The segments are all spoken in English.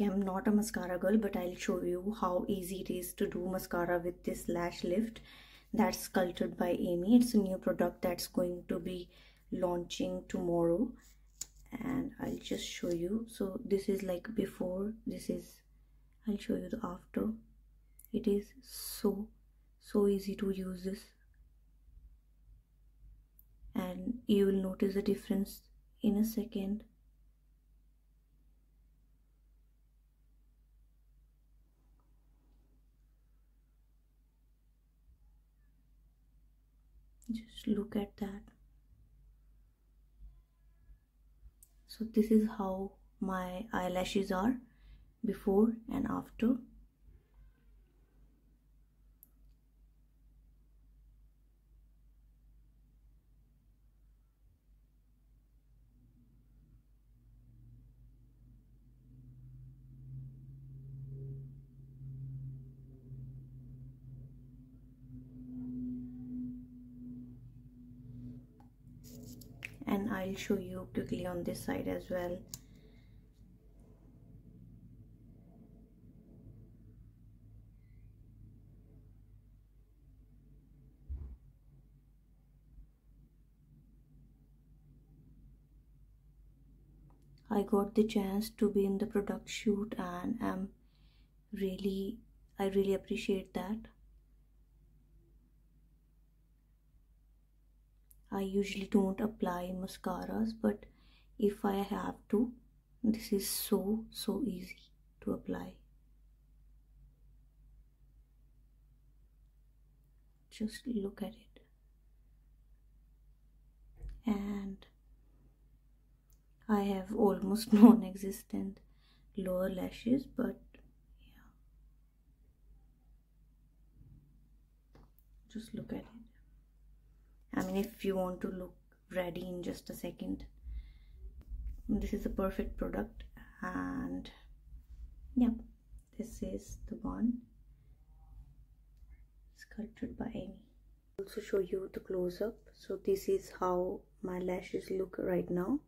i'm not a mascara girl but i'll show you how easy it is to do mascara with this lash lift that's sculpted by Aimee. It's a new product that's going to be launching tomorrow and i'll just show you. So this is like before this is i'll show you the after. It is so so easy to use this. And you will notice the difference in a second just look at that. So this is how my eyelashes are before and after I'll show you quickly on this side as well. I got the chance to be in the product shoot and I'm really I really appreciate that I usually don't apply mascaras but if I have to this is so so easy to apply. Just look at it. And I have almost non-existent lower lashes but yeah. Just look at it mean if you want to look ready in just a second this is a perfect product. And yep this is the one sculpted by Aimee. Also show you the close-up. So this is how my lashes look right now.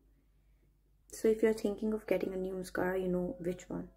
So if you're thinking of getting a new mascara you know which one